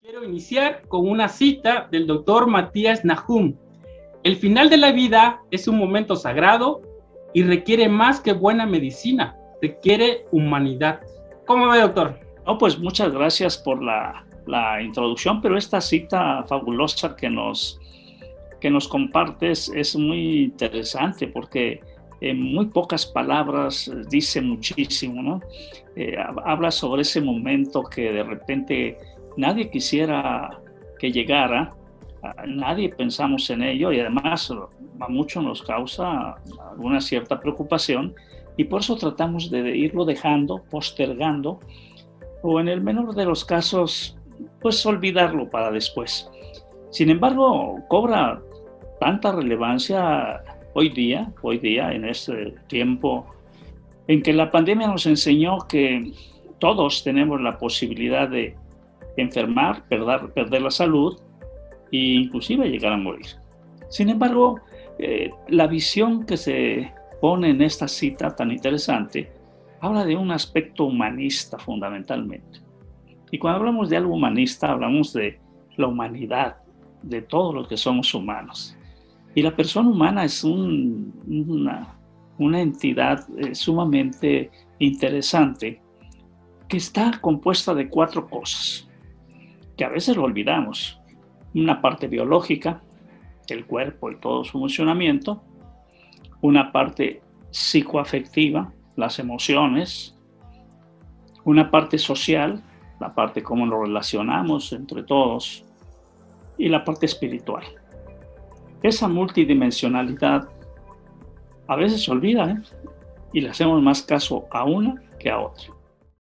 Quiero iniciar con una cita del doctor Matías Nahum. El final de la vida es un momento sagrado y requiere más que buena medicina, requiere humanidad. ¿Cómo ve, doctor? Oh, pues muchas gracias por la, la introducción, pero esta cita fabulosa que nos, que nos compartes es muy interesante porque en muy pocas palabras dice muchísimo, ¿no? Eh, habla sobre ese momento que de repente nadie quisiera que llegara, nadie pensamos en ello y además a mucho nos causa alguna cierta preocupación y por eso tratamos de irlo dejando, postergando o en el menor de los casos, pues olvidarlo para después. Sin embargo, cobra tanta relevancia hoy día, hoy día en este tiempo en que la pandemia nos enseñó que todos tenemos la posibilidad de enfermar, perder, perder la salud e inclusive llegar a morir. Sin embargo, eh, la visión que se pone en esta cita tan interesante habla de un aspecto humanista fundamentalmente. Y cuando hablamos de algo humanista, hablamos de la humanidad, de todos los que somos humanos. Y la persona humana es una, una, entidad eh, sumamente interesante que está compuesta de cuatro cosas que a veces lo olvidamos. Una parte biológica, el cuerpo y todo su funcionamiento, una parte psicoafectiva, las emociones, una parte social, la parte cómo nos relacionamos entre todos, y la parte espiritual. Esa multidimensionalidad a veces se olvida ¿eh? y le hacemos más caso a una que a otra.